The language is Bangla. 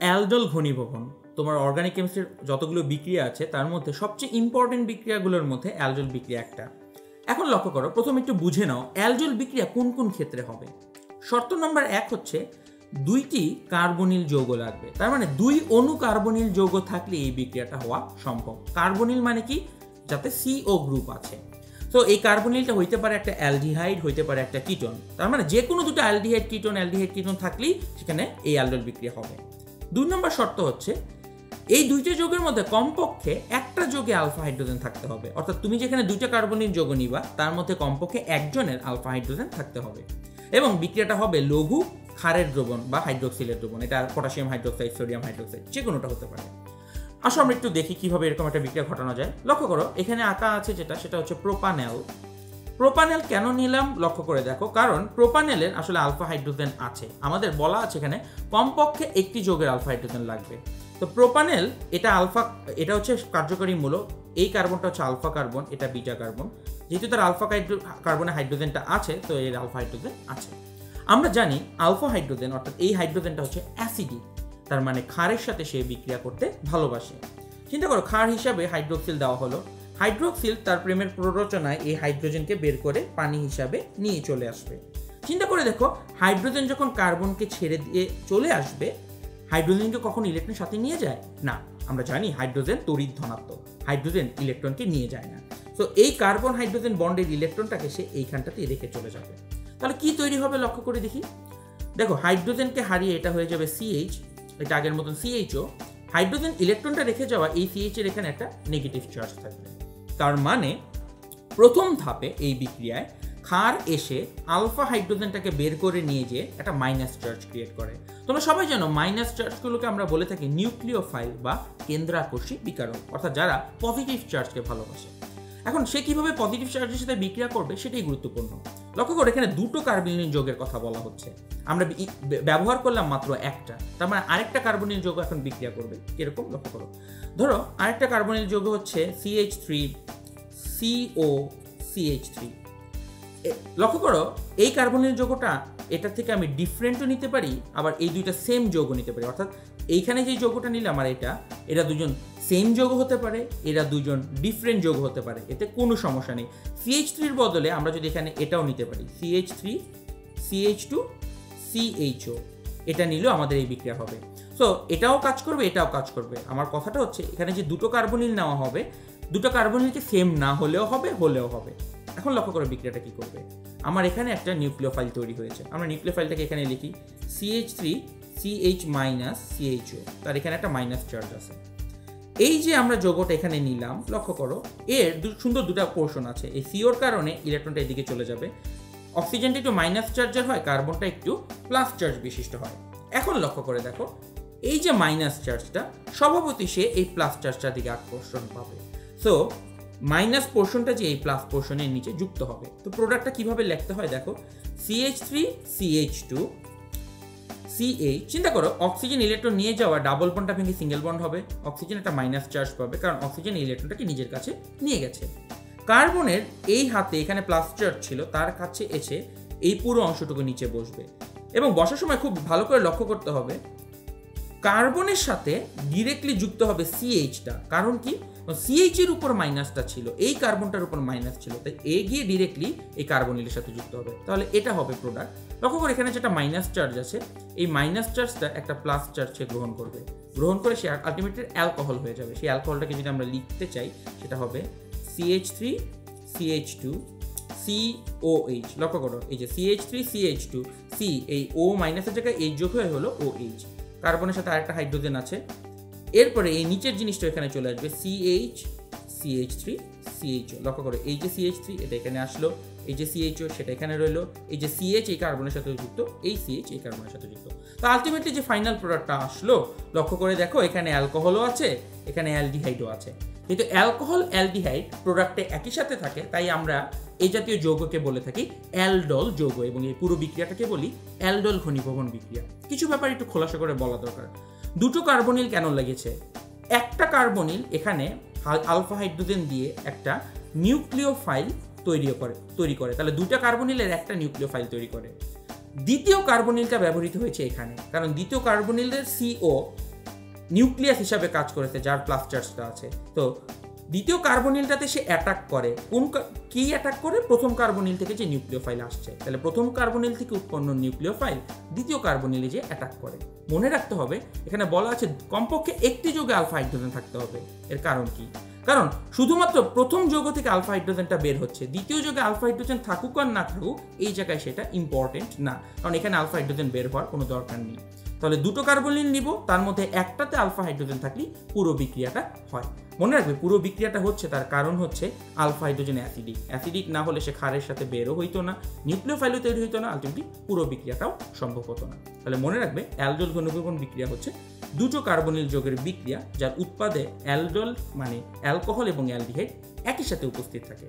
অ্যালডল ঘনীভবন, তোমার অর্গানিক কেমিস্ট্রির যতগুলো বিক্রিয়া আছে, তার মধ্যে সবচেয়ে ইম্পর্টেন্ট বিক্রিয়াগুলোর মধ্যে অ্যালডল বিক্রিয়া একটা। এখন লক্ষ্য করো, প্রথমে একটু বুঝে নাও অ্যালডল বিক্রিয়া কোন কোন ক্ষেত্রে হবে। শর্ত নম্বর এক হচ্ছে দুইটি কার্বনিল যৌগ লাগবে। তার মানে দুই অণু কার্বনিল যৌগ থাকলে এই বিক্রিয়াটা হওয়া সম্ভব। কার্বনিল মানে কি? যাতে সিও গ্রুপ আছে। তো এই কার্বনিলটা হইতে পারে একটা অ্যালডিহাইড, হইতে পারে একটা কিটন তার মানে যে কোনো দুটো অ্যালডিহাইড কিটন অ্যালডিহাইড কিটন থাকলেই সেখানে এই অ্যালডল বিক্রিয়া হবে। দুই নম্বর শর্ত হচ্ছে, এই দুইটা যোগের মধ্যে কমপক্ষে একটা যোগে আলফা হাইড্রোজেন থাকতে হবে। অর্থাৎ তুমি যেখানে দুইটা কার্বনিল যোগ নিবা, তার মধ্যে কমপক্ষে একজনের আলফা হাইড্রোজেন থাকতে হবে। এবং বিক্রিয়াটা হবে লঘু ক্ষারের দ্রবণ বা হাইড্রোক্সিলের দ্রবণ। এটা পটাশিয়াম হাইড্রোক্সাইড সোডিয়াম হাইড্রোক্সাইড যে কোনোটা হতে পারে। আসো আমরা একটু দেখি কীভাবে এরকম একটা বিক্রিয়া ঘটানো যায়। লক্ষ্য করো, এখানে আঁকা আছে যেটা, সেটা হচ্ছে প্রোপানেল প্রোপানেল কেন নিলাম লক্ষ্য করে দেখো, কারণ প্রোপানেলের আসলে আলফা হাইড্রোজেন আছে। আমাদের বলা আছে এখানে কমপক্ষে একটি যোগের আলফা হাইড্রোজেন লাগবে। তো প্রোপানেল, এটা আলফা, এটা হচ্ছে কার্যকরী মূলক এই কার্বনটা হচ্ছে আলফা কার্বন, এটা বিটা কার্বন। যেহেতু তার আলফা কার্বনে হাইড্রোজেনটা আছে, তো এর আলফা হাইড্রোজেন আছে। আমরা জানি আলফা হাইড্রোজেন, অর্থাৎ এই হাইড্রোজেনটা হচ্ছে অ্যাসিডিক তার মানে ক্ষারের সাথে সে বিক্রিয়া করতে ভালোবাসে। চিন্তা করো, ক্ষার হিসাবে হাইড্রোক্সিল দেওয়া হলো হাইড্রোক্সিল তার প্রেমের প্ররোচনায় এই হাইড্রোজেনকে বের করে পানি হিসাবে নিয়ে চলে আসবে। চিন্তা করে দেখো, হাইড্রোজেন যখন কার্বনকে ছেড়ে দিয়ে চলে আসবে হাইড্রোজেনকে কখন ইলেকট্রন সাথে নিয়ে যায়? না, আমরা জানি হাইড্রোজেন তড়িৎ ধনাত্মক, হাইড্রোজেন ইলেকট্রনকে নিয়ে যায় না। তো এই কার্বন হাইড্রোজেন বন্ডের ইলেকট্রনটাকে সে এইখানটাতে রেখে চলে যাবে। তাহলে কি তৈরি হবে লক্ষ্য করে দেখি? দেখো, হাইড্রোজেনকে হারিয়ে এটা হয়ে যাবে সিএইচ এটা আগের মতন সিএইচও হাইড্রোজেন ইলেকট্রনটা রেখে যাওয়া এই সিএইচ এর এখানে একটা নেগেটিভ চার্জ থাকবে। তার মানে প্রথম ধাপে এই বিক্রিয়ায় ক্ষার এসে আলফা হাইড্রোজেনটাকে বের করে নিয়ে যেয়ে একটা মাইনাস চার্জ ক্রিয়েট করে। তোমরা সবাই জানো মাইনাস চার্জগুলোকে আমরা বলে থাকি নিউক্লিওফাইল বা কেন্দ্রাকর্ষী বিকারক, অর্থাৎ যারা পজিটিভ চার্জকে ভালোবাসে। এখন সে কীভাবে পজিটিভ চার্জের সাথে বিক্রিয়া করবে সেটাই গুরুত্বপূর্ণ। লক্ষ্য করে এখানে দুটো কার্বনিল যোগের কথা বলা হচ্ছে। আমরা ব্যবহার করলাম মাত্র একটা, তার মানে আরেকটা কার্বনিল যোগ এখন বিক্রিয়া করবে। কীরকম? লক্ষ্য করো। ধরো, আরেকটা কার্বনিল যোগ হচ্ছে CH three CO CH three লক্ষ্য করো, এই কার্বনিল যৌগটা এটা থেকে আমি ডিফারেন্টও নিতে পারি, আবার এই দুইটা সেম যৌগ নিতে পারি। অর্থাৎ এইখানে যে যৌগটা নিলাম আর এটা এরা দুজন সেম যৌগ হতে পারে, এরা দুজন ডিফারেন্ট যৌগ হতে পারে, এতে কোনো সমস্যা নেই। সিএইচ থ্রির বদলে আমরা যদি এখানে এটাও নিতে পারি CH three CH two CHO এটা নিলেও আমাদের এই বিক্রিয়া হবে। সো এটাও কাজ করবে, এটাও কাজ করবে। আমার কথাটা হচ্ছে, এখানে যে দুটো কার্বনিল নেওয়া হবে, দুটো কার্বনিলকে সেম না হলেও হবে হলেও হবে। এখন লক্ষ্য করে বিক্রিয়াটা কি করবে। আমার এখানে একটা নিউক্লিয় ফাইল তৈরি হয়েছে। আমরা নিউক্লিয় ফাইলটাকে এখানে লিখি CH three CH minus CHO তার এখানে একটা মাইনাস চার্জ আছে। এই যে আমরা যোগটা এখানে নিলাম, লক্ষ্য করো, এর সুন্দর দুটা পোর্শন আছে। এই সিওর কারণে ইলেকট্রনটা এদিকে চলে যাবে। অক্সিজেনটা একটু মাইনাস চার্জের হয় কার্বনটা একটু প্লাস চার্জ বিশিষ্ট হয়। এখন লক্ষ্য করে দেখো এই যে মাইনাস চার্জটা স্বভাবতই সে এই প্লাস চার্জটার দিকে আকর্ষণ পাবে। সো মাইনাস পোর্শনটা যে এই প্লাস পোর্শনের নিচে যুক্ত হবে। তো প্রোডাক্টটা কীভাবে লিখতে হয় দেখো? CH three CH two CH চিন্তা করো অক্সিজেন ইলেকট্রন নিয়ে যাওয়া ডাবল বন্ডটা ভেঙে সিঙ্গেল বন্ড হবে। অক্সিজেন একটা মাইনাস চার্জ পাবে, কারণ অক্সিজেন ইলেকট্রনটাকে নিজের কাছে নিয়ে গেছে। কার্বনের এই হাতে এখানে প্লাস চার্জ ছিল, তার কাছে এসে এই পুরো অংশটুকু নিচে বসবে। এবং বসার সময় খুব ভালো করে লক্ষ্য করতে হবে কার্বনের সাথে ডিরেক্টলি যুক্ত হবে সিএইচটা কারণ কি? সিএইচ এর উপর মাইনাসটা ছিল, এই কার্বনটার উপর মাইনাস ছিল, তাই এ গিয়ে ডিরেক্টলি এই কার্বনিলের সাথে যুক্ত হবে। তাহলে এটা হবে প্রোডাক্ট লক্ষ্য করে, এখানে যেটা মাইনাস চার্জ আছে, এই মাইনাস চার্জটা একটা প্লাস চার্জ সে গ্রহণ করবে। গ্রহণ করে সে আলটিমেটলি অ্যালকোহল হয়ে যাবে। সেই অ্যালকোহলটাকে যদি আমরা লিখতে চাই, সেটা হবে CH three CH two COH লক্ষ্য করো, এই যে CH three CH two C এই ও মাইনাসের জায়গায় এইচ যোগ হয়ে হলো ও এইচ কার্বনের সাথে আরেকটা হাইড্রোজেন আছে। এরপরে এই নিচের জিনিসটা এখানে চলে আসবে সিএইচ সিএইচ থ্রি সিএইচও লক্ষ্য করো, এই যে সিএইচ থ্রি এটা এখানে আসলো, এই যে সিএইচও সেটা এখানে রইল, এই যে সিএইচ এই কার্বনের সাথে যুক্ত, এই সিএইচ এই কার্বনের সাথে যুক্ত। তো আলটিমেটলি যে ফাইনাল প্রোডাক্টটা আসলো, লক্ষ্য করে দেখো, এখানে অ্যালকোহলও আছে, এখানে অ্যালডিহাইডও আছে। কিন্তু অ্যালকোহল, অ্যালডিহাইড প্রোডাক্টে একই সাথে থাকে, তাই আমরা এই জাতীয় যৌগকে বলে থাকি অ্যালডল যৌগ এবং এই পুরো বিক্রিয়াটাকে বলি অ্যালডল ঘনীভবন বিক্রিয়া। কিছু ব্যাপার একটু খোলাসা করে বলা দরকার। দুটো কার্বনিল কেন লেগেছে? একটা কার্বনিল এখানে আলফা হাইড্রোজেন দিয়ে একটা নিউক্লিয় ফাইল তৈরি করে তৈরি করে। তাহলে দুটা কার্বনিলের একটা নিউক্লিয় ফাইল তৈরি করে। দ্বিতীয় কার্বনিলটা ব্যবহৃত হয়েছে এখানে। কারণ দ্বিতীয় কার্বনিলের সিও নিউক্লিয়াস হিসাবে কাজ করেছে, যার প্লাস চার্জটা আছে। তো দ্বিতীয় কার্বনিলটাতে সে অ্যাটাক করে। কোন কি অ্যাটাক করে? প্রথম কার্বনিল থেকে যে নিউক্লিয় ফাইল আসছে। তাহলে প্রথম কার্বনিল থেকে উৎপন্ন নিউক্লিয় ফাইল দ্বিতীয় কার্বনিলে যে অ্যাটাক করে। মনে রাখতে হবে, এখানে বলা আছে কমপক্ষে একটি যোগে আলফা হাইড্রোজেন থাকতে হবে। এর কারণ কি? কারণ শুধুমাত্র প্রথম যৌগ থেকে আলফা হাইড্রোজেনটা বের হচ্ছে, দ্বিতীয় যুগে আলফা হাইড্রোজেন থাকুক আর না থাকুক, এই জায়গায় সেটা ইম্পর্টেন্ট না। কারণ এখানে আলফা হাইড্রোজেন বের হওয়ার কোনো দরকার নেই। তাহলে দুটো কার্বনিল নিব, তার মধ্যে একটাতে আলফা হাইড্রোজেন থাকলে পুরো বিক্রিয়াটা হয়। মনে রাখবে, পুরো বিক্রিয়াটা হচ্ছে, তার কারণ হচ্ছে আলফা হাইড্রোজেন অ্যাসিডিক। অ্যাসিডিক না হলে সে ক্ষারের সাথে বেরও হইতো না নিউক্লিও ফাইলও তৈরি হইতো না আলটিমেটলি পুরো বিক্রিয়াটাও সম্ভব হতো না। তাহলে মনে রাখবে অ্যালজল ঘনীভবন বিক্রিয়া হচ্ছে দুটো কার্বনিল যোগের বিক্রিয়া, যার উৎপাদে অ্যালজল মানে অ্যালকোহল এবং অ্যালডিহাইড একই সাথে উপস্থিত থাকে।